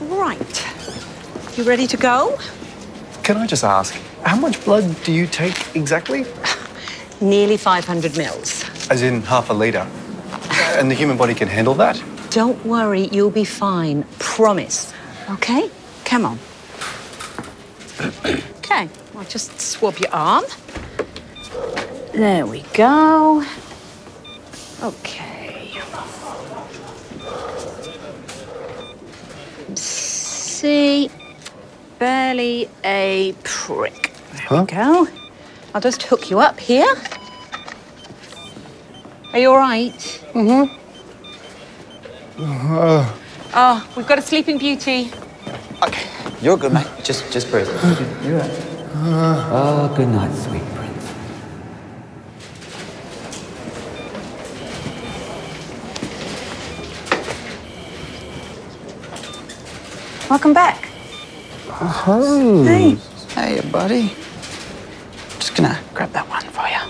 Right. You ready to go? Can I just ask, how much blood do you take exactly? Nearly 500 mils. As in half a litre. And the human body can handle that? Don't worry, you'll be fine. Promise. Okay? Come on. okay, I'll just swab your arm. There we go. Okay. See, barely a prick. There Huh? we go. I'll just hook you up here. Are you all right? Mm-hmm. Oh, we've got a sleeping beauty. Okay, you're good, mate. Just, just breathe. You're right. Oh, good night, sweet Welcome back. Oh. Hey. Hey, buddy. Just gonna grab that one for you.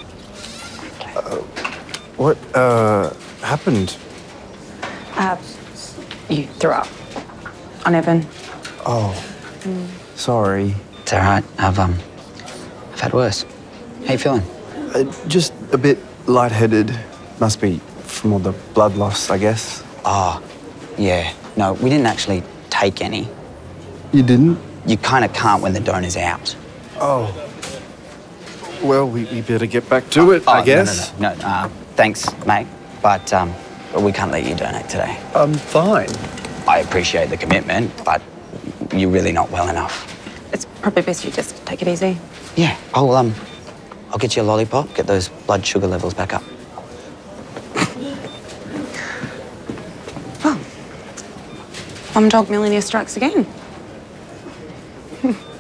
What, uh, happened? Uh, you threw up on Evan. Oh, sorry. It's all right. I've um, I've had worse. How you feeling? Uh, just a bit lightheaded. Must be from all the blood loss, I guess. Oh, yeah. No, we didn't actually take any. You didn't? You kind of can't when the donor's out. Oh. Well, we, we better get back to it, Oh, I guess. No, no, no. no uh, thanks, mate. But um, we can't let you donate today. I'm fine. I appreciate the commitment, but you're really not well enough. It's probably best you just take it easy. Yeah, I'll um, I'll get you a lollipop. Get those blood sugar levels back up. Mum dog millionaire strikes again.